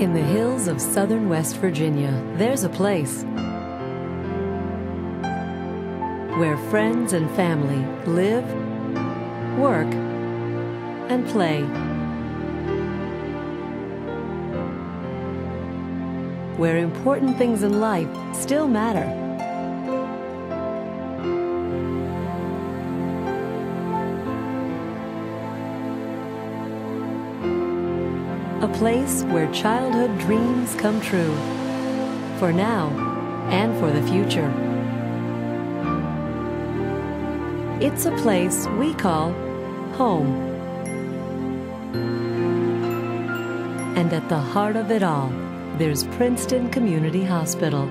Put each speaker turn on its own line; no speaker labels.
In the hills of southern West Virginia, there's a place where friends and family live, work, and play. Where important things in life still matter. A place where childhood dreams come true. For now and for the future. It's a place we call home. And at the heart of it all, there's Princeton Community Hospital.